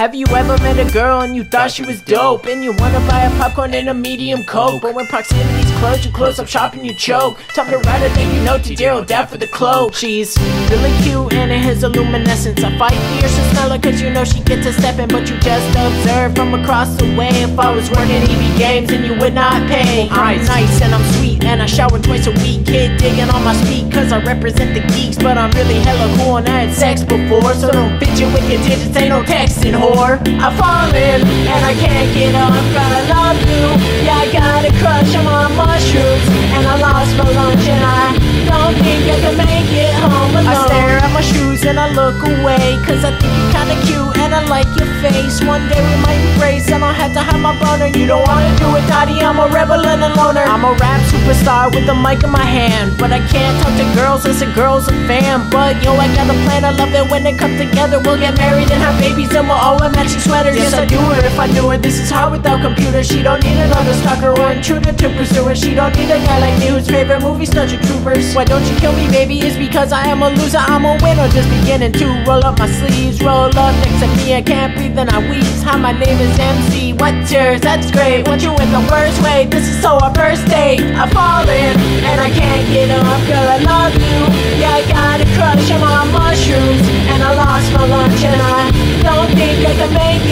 Have you ever met a girl and you thought she was dope? And you wanna buy a popcorn and a medium coke But when proximity's close, you close up shop and you choke. Time to write a thank you note to Daryl Dad for the cloak. She's really cute and it has a luminescence. I fight fierce and smell her cause you know she gets a steppin' But you just observe from across the way. If I was working EB Games and you would not pay. I'm nice and I'm sweet and I shower twice a week Kid digging on my speed cause I represent the geeks. But I'm really hella cool and I had sex before. So don't fidget with your digits, ain't no texting whore. I've fallen and I can't get up. But I love you, yeah I got a crush I'm on mushrooms. And I lost my lunch And I don't think I can make it home alone I stare at my shoes and I look away Cause I think a loner. I'm a rap superstar with a mic in my hand. But I can't talk to girls unless a girl's a fan But yo, I got a plan, I love it when it comes together. We'll get married and have babies and we'll all wear matching sweaters. Yes, I do her if I knew her, this is hard without computer. She don't need another stalker or intruder to pursue her. She don't need a guy like me whose favorite movie Starship Troopers. Why don't you kill me, baby? Is because I am a loser, I'm a winner. Just beginning to roll up my sleeves. Roll up next to me, I can't breathe, then I wheeze. Hi, my name is MC, what's yours? That's great, want you in the worst way? This is so our first date. I've fallen, and I can't get up. Girl, I love you, yeah, I got a crush on mushrooms, and I lost my lunch And I don't think I can make